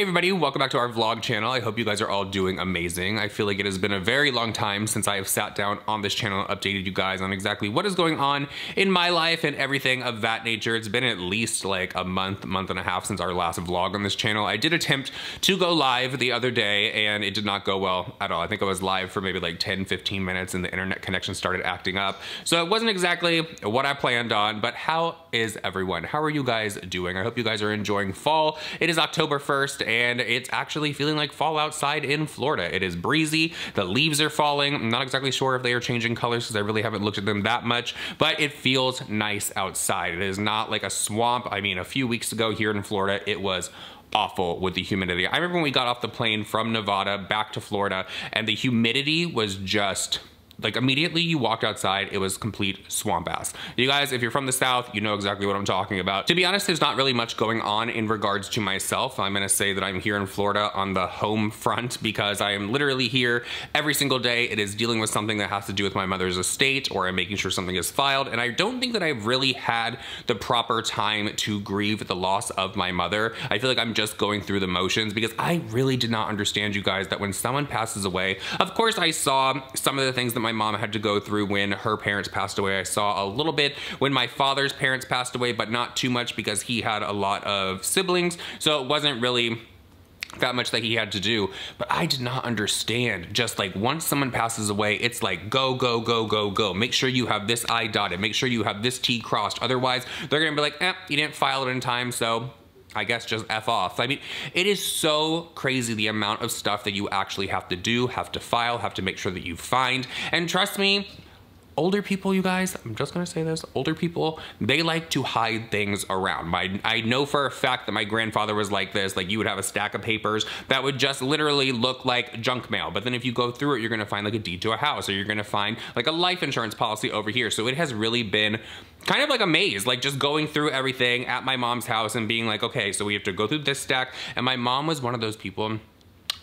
Hey everybody, welcome back to our vlog channel. I hope you guys are all doing amazing. I feel like it has been a very long time since I have sat down on this channel and updated you guys on exactly what is going on in my life and everything of that nature. It's been at least like a month, month and a half since our last vlog on this channel. I did attempt to go live the other day and it did not go well at all. I think I was live for maybe like 10, 15 minutes and the internet connection started acting up. So it wasn't exactly what I planned on, but how is everyone? How are you guys doing? I hope you guys are enjoying fall. It is October 1st and it's actually feeling like fall outside in Florida. It is breezy, the leaves are falling. I'm not exactly sure if they are changing colors because I really haven't looked at them that much, but it feels nice outside. It is not like a swamp. I mean, a few weeks ago here in Florida, it was awful with the humidity. I remember when we got off the plane from Nevada back to Florida and the humidity was just like immediately you walked outside, it was complete swamp ass. You guys, if you're from the South, you know exactly what I'm talking about. To be honest, there's not really much going on in regards to myself. I'm gonna say that I'm here in Florida on the home front because I am literally here every single day. It is dealing with something that has to do with my mother's estate or I'm making sure something is filed. And I don't think that I've really had the proper time to grieve the loss of my mother. I feel like I'm just going through the motions because I really did not understand you guys that when someone passes away, of course I saw some of the things that my my mom had to go through when her parents passed away. I saw a little bit when my father's parents passed away, but not too much because he had a lot of siblings. So it wasn't really that much that he had to do. But i did not understand. Just like once someone passes away it's like go go go go go. Make sure you have this i dotted. Make sure you have this t crossed. Otherwise they're gonna be like eh you didn't file it in time. So I guess just F off. I mean, it is so crazy the amount of stuff that you actually have to do, have to file, have to make sure that you find. And trust me, older people, you guys, I'm just gonna say this, older people, they like to hide things around. My, I know for a fact that my grandfather was like this, like you would have a stack of papers that would just literally look like junk mail. But then if you go through it, you're gonna find like a deed to a house or you're gonna find like a life insurance policy over here. So it has really been kind of like a maze, like just going through everything at my mom's house and being like, okay, so we have to go through this stack. And my mom was one of those people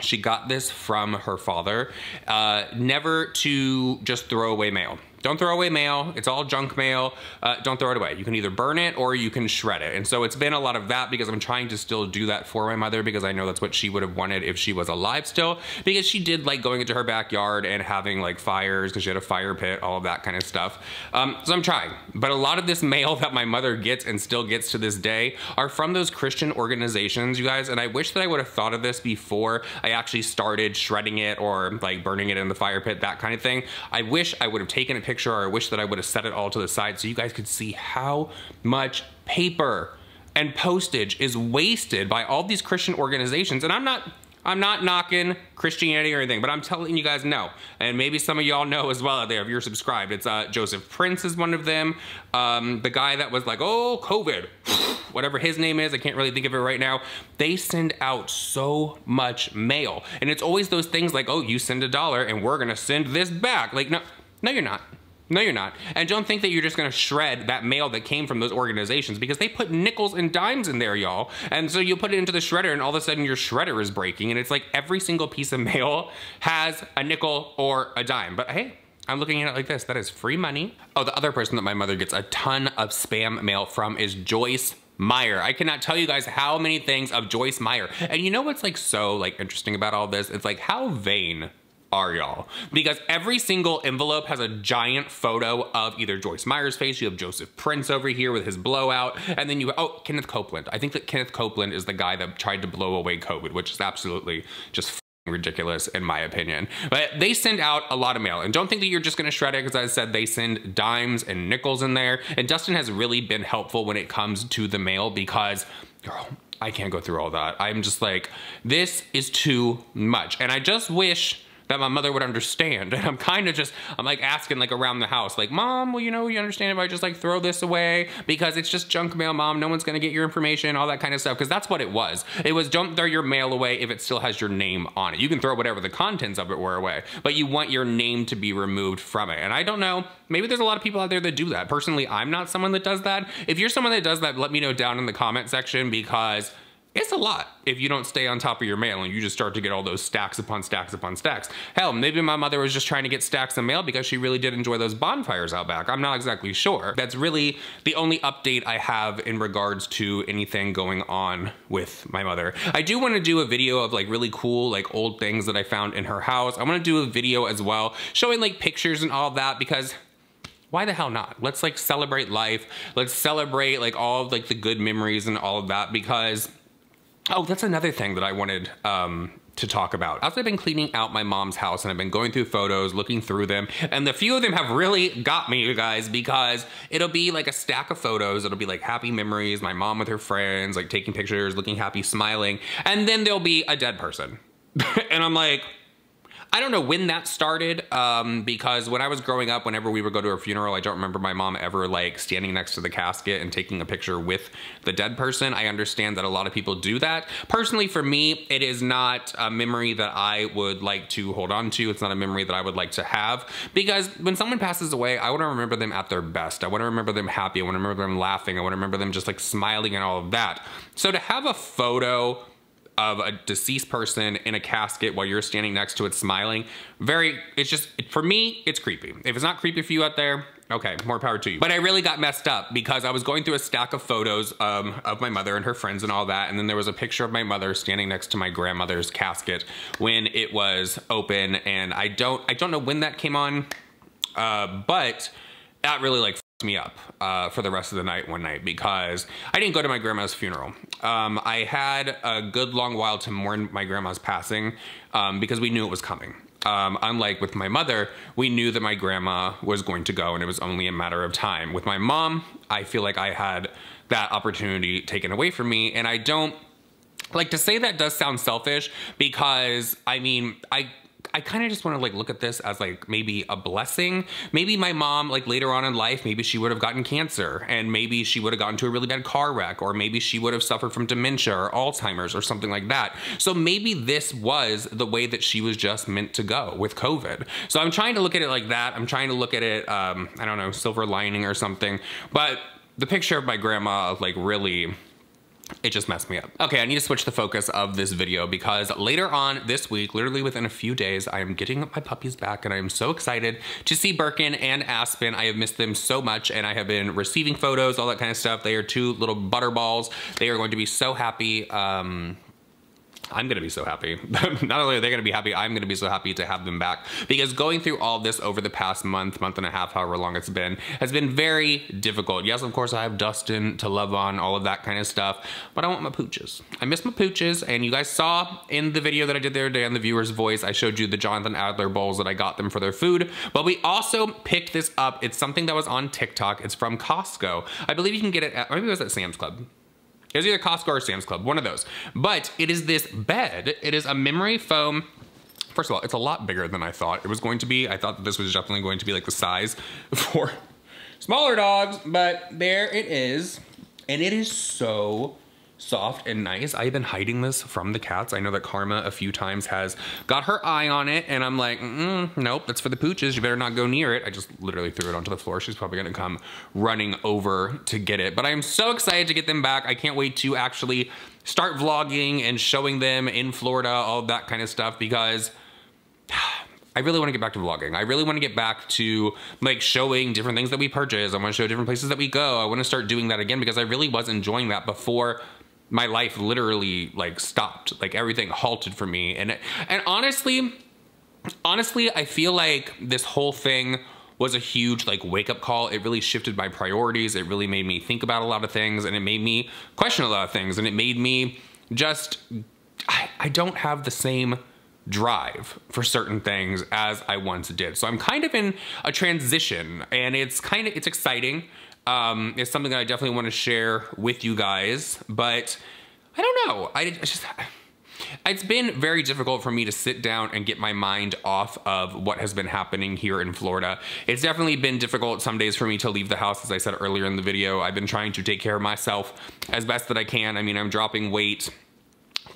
she got this from her father, uh, never to just throw away mail. Don't throw away mail. It's all junk mail. Uh, don't throw it away. You can either burn it or you can shred it. And so it's been a lot of that because I'm trying to still do that for my mother because I know that's what she would have wanted if she was alive still. Because she did like going into her backyard and having like fires because she had a fire pit, all of that kind of stuff. Um, so I'm trying. But a lot of this mail that my mother gets and still gets to this day are from those Christian organizations, you guys. And I wish that I would have thought of this before I actually started shredding it or like burning it in the fire pit, that kind of thing. I wish I would have taken a picture picture or I wish that I would have set it all to the side so you guys could see how much paper and postage is wasted by all these Christian organizations. And I'm not I'm not knocking Christianity or anything, but I'm telling you guys no. And maybe some of y'all know as well out there if you're subscribed. It's uh, Joseph Prince is one of them. Um, the guy that was like, oh, COVID, whatever his name is, I can't really think of it right now. They send out so much mail. And it's always those things like, oh, you send a dollar and we're gonna send this back. Like, no, no, you're not. No, you're not. And don't think that you're just gonna shred that mail that came from those organizations because they put nickels and dimes in there, y'all. And so you put it into the shredder and all of a sudden your shredder is breaking and it's like every single piece of mail has a nickel or a dime. But hey, I'm looking at it like this. That is free money. Oh, the other person that my mother gets a ton of spam mail from is Joyce Meyer. I cannot tell you guys how many things of Joyce Meyer. And you know what's like so like interesting about all this? It's like how vain are y'all? Because every single envelope has a giant photo of either Joyce Meyer's face, you have Joseph Prince over here with his blowout, and then you, oh, Kenneth Copeland. I think that Kenneth Copeland is the guy that tried to blow away COVID, which is absolutely just ridiculous in my opinion. But they send out a lot of mail and don't think that you're just gonna shred it because I said they send dimes and nickels in there. And Dustin has really been helpful when it comes to the mail because girl, I can't go through all that. I'm just like, this is too much. And I just wish that my mother would understand. And I'm kind of just, I'm like asking like around the house, like, mom, well, you know, you understand if I just like throw this away because it's just junk mail, mom. No one's gonna get your information, all that kind of stuff. Cause that's what it was. It was don't throw your mail away if it still has your name on it. You can throw whatever the contents of it were away, but you want your name to be removed from it. And I don't know, maybe there's a lot of people out there that do that. Personally, I'm not someone that does that. If you're someone that does that, let me know down in the comment section because it's a lot if you don't stay on top of your mail and you just start to get all those stacks upon stacks upon stacks. Hell, maybe my mother was just trying to get stacks of mail because she really did enjoy those bonfires out back. I'm not exactly sure. That's really the only update I have in regards to anything going on with my mother. I do want to do a video of like really cool like old things that I found in her house. I want to do a video as well showing like pictures and all that because why the hell not? Let's like celebrate life. Let's celebrate like all of like the good memories and all of that because Oh, that's another thing that I wanted um, to talk about. As I've been cleaning out my mom's house and I've been going through photos, looking through them, and the few of them have really got me, you guys, because it'll be like a stack of photos. It'll be like happy memories, my mom with her friends, like taking pictures, looking happy, smiling, and then there'll be a dead person. and I'm like, I don't know when that started um, because when I was growing up, whenever we would go to a funeral, I don't remember my mom ever like standing next to the casket and taking a picture with the dead person. I understand that a lot of people do that. Personally, for me, it is not a memory that I would like to hold on to. It's not a memory that I would like to have because when someone passes away, I want to remember them at their best. I want to remember them happy. I want to remember them laughing. I want to remember them just like smiling and all of that. So to have a photo of a deceased person in a casket while you're standing next to it smiling. Very, it's just, for me, it's creepy. If it's not creepy for you out there, okay, more power to you. But I really got messed up because I was going through a stack of photos um, of my mother and her friends and all that. And then there was a picture of my mother standing next to my grandmother's casket when it was open. And I don't, I don't know when that came on, uh, but that really like me up uh, for the rest of the night one night because I didn't go to my grandma's funeral. Um, I had a good long while to mourn my grandma's passing um, because we knew it was coming. Um, unlike with my mother, we knew that my grandma was going to go and it was only a matter of time. With my mom, I feel like I had that opportunity taken away from me and I don't like to say that does sound selfish because I mean, I I kind of just want to like look at this as like maybe a blessing. Maybe my mom like later on in life, maybe she would have gotten cancer and maybe she would have gotten to a really bad car wreck or maybe she would have suffered from dementia or Alzheimer's or something like that. So maybe this was the way that she was just meant to go with COVID. So I'm trying to look at it like that. I'm trying to look at it, um, I don't know, silver lining or something. But the picture of my grandma like really it just messed me up. Okay, I need to switch the focus of this video because later on this week, literally within a few days, I am getting my puppies back and I am so excited to see Birkin and Aspen. I have missed them so much and I have been receiving photos, all that kind of stuff. They are two little butterballs. They are going to be so happy. Um, I'm gonna be so happy. Not only are they gonna be happy, I'm gonna be so happy to have them back because going through all this over the past month, month and a half, however long it's been, has been very difficult. Yes, of course, I have Dustin to love on, all of that kind of stuff, but I want my pooches. I miss my pooches, and you guys saw in the video that I did the other day on the viewer's voice, I showed you the Jonathan Adler bowls that I got them for their food, but we also picked this up. It's something that was on TikTok. It's from Costco. I believe you can get it at, maybe it was at Sam's Club. It was either Costco or Sam's Club, one of those. But it is this bed. It is a memory foam First of all, it's a lot bigger than I thought it was going to be. I thought that this was definitely going to be like the size for smaller dogs, but there it is. And it is so soft and nice. I've been hiding this from the cats. I know that Karma a few times has got her eye on it and I'm like, mm nope, that's for the pooches. You better not go near it. I just literally threw it onto the floor. She's probably gonna come running over to get it. But I am so excited to get them back. I can't wait to actually start vlogging and showing them in Florida, all that kind of stuff because I really want to get back to vlogging. I really want to get back to like showing different things that we purchase. I want to show different places that we go. I want to start doing that again because I really was enjoying that before my life literally like stopped. Like everything halted for me. And and honestly honestly i feel like this whole thing was a huge like wake up call. It really shifted my priorities. It really made me think about a lot of things and it made me question a lot of things and it made me just i, I don't have the same drive for certain things as i once did so i'm kind of in a transition and it's kind of it's exciting um, is something that I definitely want to share with you guys. But I don't know. I just it's been very difficult for me to sit down and get my mind off of what has been happening here in Florida. It's definitely been difficult some days for me to leave the house, as I said earlier in the video. I've been trying to take care of myself as best that I can. I mean, I'm dropping weight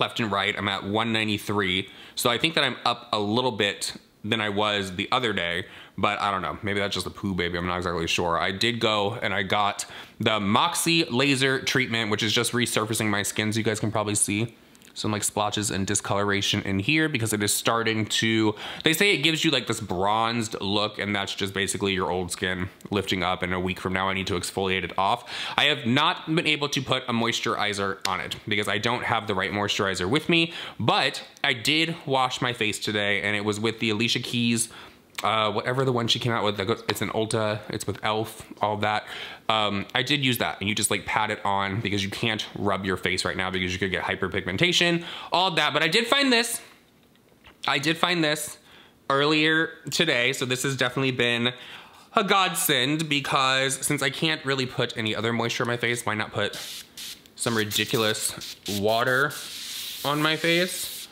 left and right. I'm at 193. So I think that I'm up a little bit than I was the other day, but I don't know. Maybe that's just a poo baby. I'm not exactly sure. I did go and I got the Moxi laser treatment, which is just resurfacing my skin. So you guys can probably see some like splotches and discoloration in here because it is starting to, they say it gives you like this bronzed look and that's just basically your old skin lifting up and a week from now I need to exfoliate it off. I have not been able to put a moisturizer on it because I don't have the right moisturizer with me, but I did wash my face today and it was with the Alicia Keys uh, whatever the one she came out with, it's an Ulta, it's with e.l.f., all that. Um, I did use that and you just like pat it on because you can't rub your face right now because you could get hyperpigmentation, all that. But I did find this, I did find this earlier today. So this has definitely been a godsend because since I can't really put any other moisture on my face, why not put some ridiculous water on my face?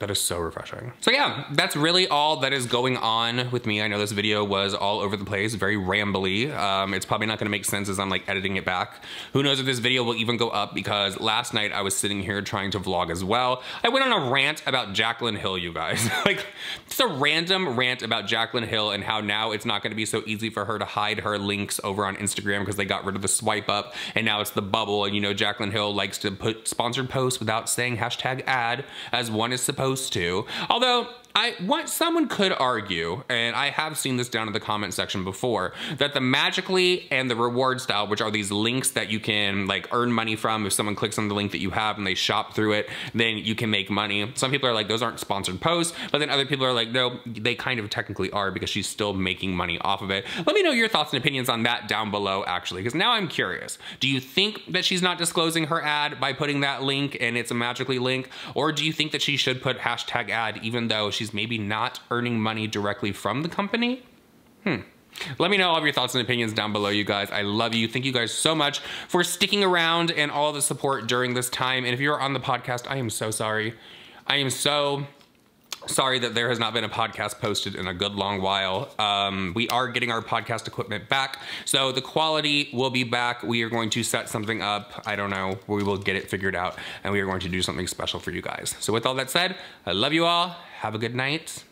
That is so refreshing. So yeah, that's really all that is going on with me. I know this video was all over the place, very rambly. Um, it's probably not gonna make sense as I'm like editing it back. Who knows if this video will even go up because last night I was sitting here trying to vlog as well. I went on a rant about Jaclyn Hill, you guys. like, just a random rant about Jaclyn Hill and how now it's not gonna be so easy for her to hide her links over on Instagram because they got rid of the swipe up and now it's the bubble. And you know, Jaclyn Hill likes to put sponsored posts without saying hashtag ad as one is supposed supposed to. Although I what someone could argue, and I have seen this down in the comment section before, that the Magical.ly and the reward style, which are these links that you can like earn money from if someone clicks on the link that you have and they shop through it, then you can make money. Some people are like, those aren't sponsored posts, but then other people are like, no, they kind of technically are because she's still making money off of it. Let me know your thoughts and opinions on that down below actually, because now I'm curious. Do you think that she's not disclosing her ad by putting that link and it's a Magical.ly link? Or do you think that she should put hashtag ad even though she's maybe not earning money directly from the company? Hmm. Let me know all of your thoughts and opinions down below, you guys. I love you. Thank you guys so much for sticking around and all the support during this time. And if you're on the podcast, I am so sorry. I am so sorry that there has not been a podcast posted in a good long while. Um, we are getting our podcast equipment back, so the quality will be back. We are going to set something up. I don't know. We will get it figured out, and we are going to do something special for you guys. So with all that said, I love you all. Have a good night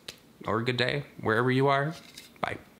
or a good day, wherever you are.